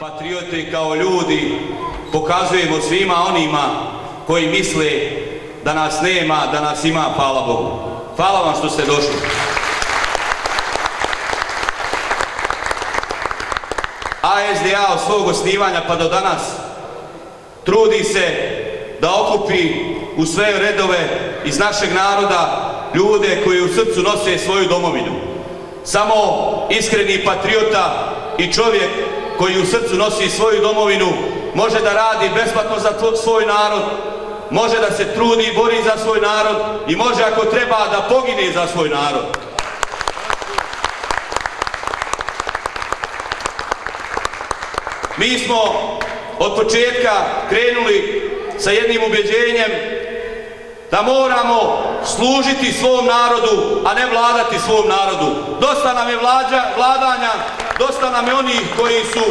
patriote kao ljudi pokazujemo svima onima koji misle da nas nema, da nas ima, hvala Bogu. Hvala vam što ste došli. ASDA od svog osnivanja pa do danas trudi se da okupi u sve redove iz našeg naroda ljude koji u srcu nose svoju domovinu. Samo iskreni patriota i čovjek koji u srcu nosi svoju domovinu može da radi besplatno za svoj narod, može da se trudi i bori za svoj narod i može ako treba da pogine za svoj narod. Mi smo od početka krenuli sa jednim ubjeđenjem da moramo služiti svom narodu, a ne vladati svom narodu. Dosta nam je vladanja, dosta nam je onih koji su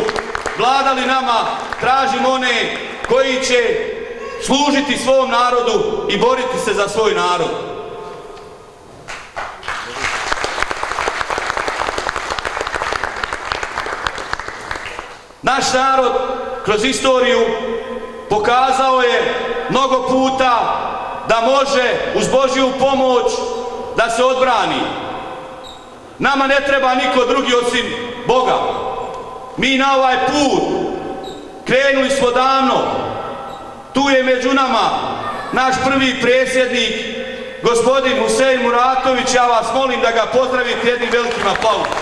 vladali nama, tražimo one koji će služiti svom narodu i boriti se za svoj narod. Naš narod kroz istoriju pokazao je mnogo puta da može uz Božju pomoć da se odbrani. Nama ne treba niko drugi osim Boga. Mi na ovaj put krenuli smo davno. Tu je među nama naš prvi predsjednik, gospodin Husein Muratović. Ja vas molim da ga pozdravite jednim velikim aplauzom.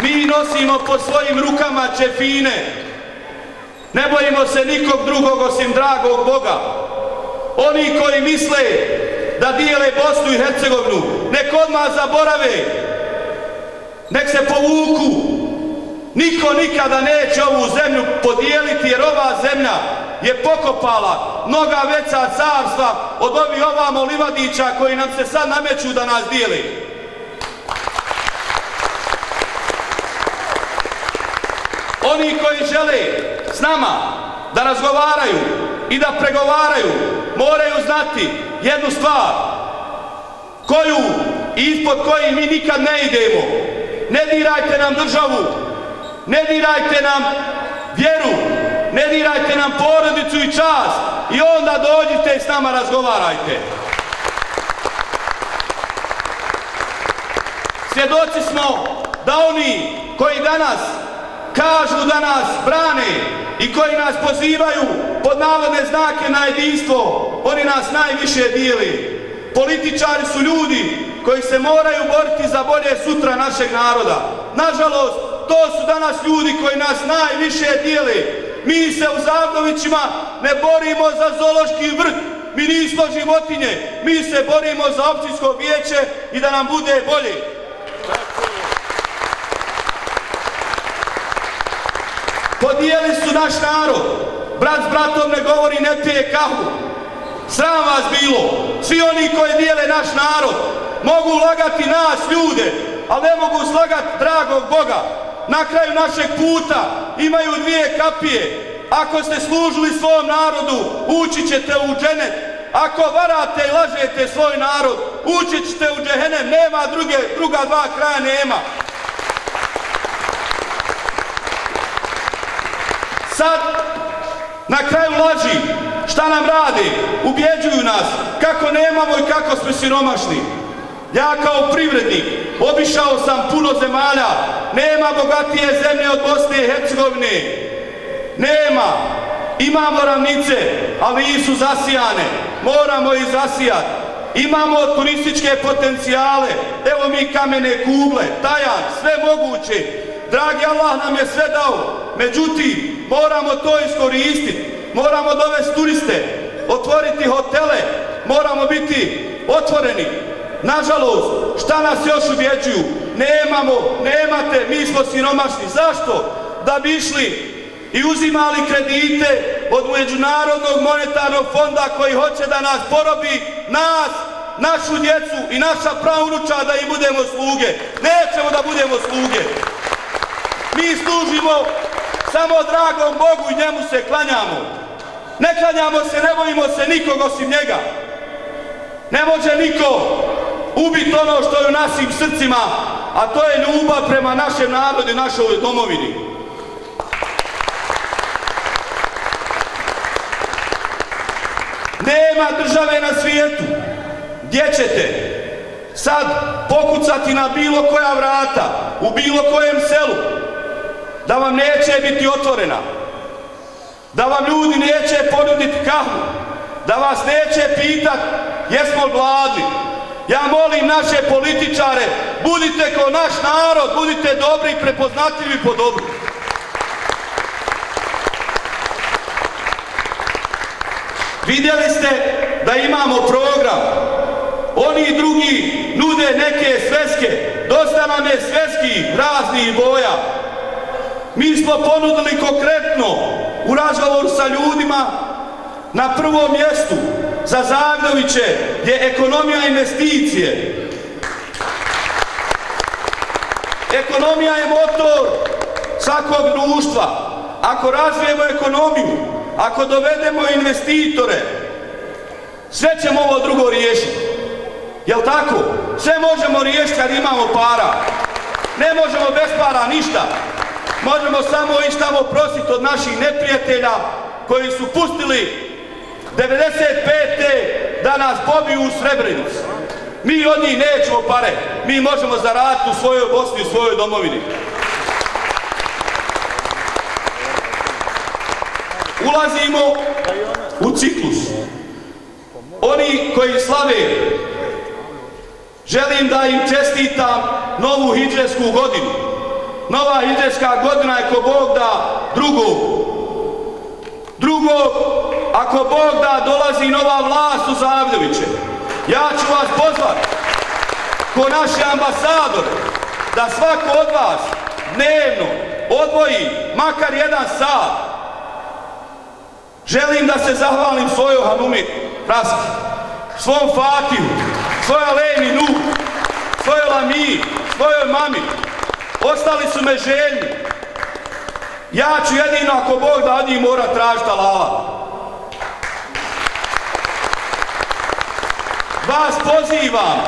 Mi nosimo pod svojim rukama čefine. Ne bojimo se nikog drugog osim dragog Boga. Oni koji misle da dijele Bosnu i Hercegovinu, nek odmah zaborave, nek se povuku. Niko nikada neće ovu zemlju podijeliti jer ova zemlja je pokopala mnoga veća carstva od ovih ovamo livadića koji nam se sad nameću da nas dijeli. Oni koji žele s nama da razgovaraju i da pregovaraju moraju znati jednu stvar koju ispod koji mi nikad ne idemo. Ne dirajte nam državu, ne dirajte nam vjeru, ne dirajte nam porodicu i čast i onda dođite i s nama razgovarajte. Svjedoci smo da oni koji danas kažu da nas brane i koji nas pozivaju pod navodne znake na jedinstvo, oni nas najviše dijeli. Političari su ljudi koji se moraju boriti za bolje sutra našeg naroda. Nažalost, to su danas ljudi koji nas najviše dijeli. Mi se u Zavnovićima ne borimo za zološki vrh, mi nismo životinje, mi se borimo za općinsko vijeće i da nam bude bolje. Podijeli su naš narod. Brat s bratom ne govori, ne pije kahu. Sram vas bilo. Svi oni koji dijele naš narod mogu lagati nas, ljude, ali ne mogu slagati dragog Boga. Na kraju našeg puta imaju dvije kapije. Ako ste služili svom narodu, ući ćete u dženet. Ako varate i lažete svoj narod, ući ćete u džehenem. Nema druge, druga dva kraja, nema. Sad, na kraju laži, šta nam radi? Ubjeđuju nas kako nemamo i kako smo siromašni. Ja kao privrednik obišao sam puno zemalja, nema bogatije zemlje od Bosne i Hercegovine. Nema. Imamo ravnice, ali nisu zasijane. Moramo ih zasijati. Imamo turističke potencijale. Evo mi kamene kugle, tajan, sve moguće. Dragi Allah nam je sve dao. Međutim, moramo to iskoristiti. Moramo dovesti turiste, otvoriti hotele, moramo biti otvoreni. Nažalost, šta nas još ubjeđuju? Nemamo, nemate, mi smo siromašni. Zašto? Da bi išli i uzimali kredite od Međunarodnog monetarnog fonda koji hoće da nas porobi, nas, našu djecu i naša pravunuča da im budemo sluge. Nećemo da budemo sluge. Mi služimo samo dragom Bogu i njemu se klanjamo. Ne klanjamo se, ne bojimo se nikog osim njega. Ne može niko ubiti ono što je u našim srcima, a to je ljubav prema našem narodu i našoj domovini. Nema države na svijetu gdje ćete sad pokucati na bilo koja vrata, u bilo kojem selu, da vam neće biti otvorena, da vam ljudi neće ponuditi kahvu, da vas neće pitat jesmo gladni. Ja molim naše političare, budite ko naš narod, budite dobri i prepoznatljivi po dobru. Vidjeli ste da imamo program. Oni drugi nude neke sveske. Dosta nam je sveski raznih boja. Mi smo ponudili konkretno u razgovoru sa ljudima na prvom mjestu za Zagdoviće je ekonomija investicije. Ekonomija je motor svakog društva. Ako razvijemo ekonomiju, ako dovedemo investitore, sve ćemo ovo drugo riješiti. Jel tako? Sve možemo riješiti kad imamo para. Ne možemo bez para ništa. Možemo samo ići tamo prositi od naših neprijatelja koji su pustili 95. da nas pobiju u Srebrenicu. Mi od njih nećemo pare. Mi možemo zaraditi u svojoj Bosni, u svojoj domovini. Ulazimo u ciklus. Oni koji slave, želim da im čestitam novu hidžetsku godinu. Nova hidžetska godina je ko Bog da drugog. Drugog, ako Bog da dolazi nova vlast u Zavljeviće, ja ću vas pozvat ko naši ambasador da svako od vas dnevno odvoji makar jedan sat Želim da se zahvalim svojoj Hanumi Raski, svom Fatiju, svojoj Leni Nu, svojoj Lami, svojoj mami. Ostali su me željni. Ja ću jedino ako Bog da od njih mora tražiti alala. Vas pozivam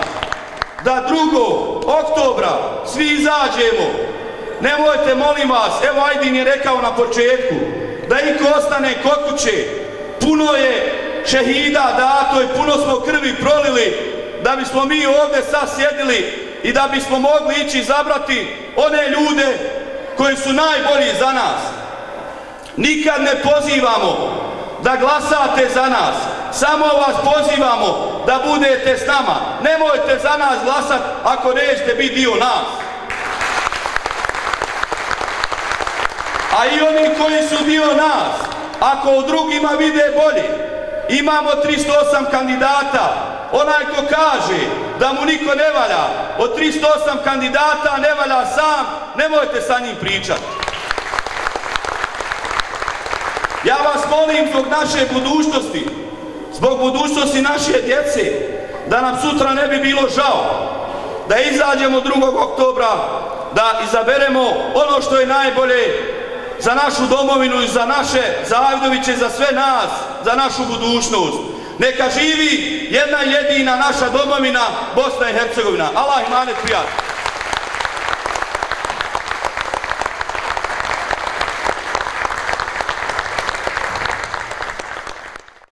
da drugog oktobra svi izađemo. Nemojte, molim vas, evo Ajdin je rekao na početku, da iko ostane kod kuće. Puno je šehida dato i puno smo krvi prolili da bismo mi ovdje sad sjedili i da bismo mogli ići zabrati one ljude koji su najbolji za nas. Nikad ne pozivamo da glasate za nas. Samo vas pozivamo da budete s nama. Nemojte za nas glasati ako nećete biti dio nas. A i oni koji su dio nas, ako u drugima vide bolje, imamo 308 kandidata, onaj ko kaže da mu niko ne valja, od 308 kandidata ne valja sam, nemojte sa njim pričati. Ja vas molim zbog naše budućnosti, zbog budućnosti naše djece, da nam sutra ne bi bilo žao, da izađemo 2. oktobra, da izaberemo ono što je najbolje za našu domovinu i za naše Zavdoviće, za sve nas, za našu budućnost. Neka živi jedna jedina naša domovina, Bosna i Hercegovina. Allah imanet prijatelj.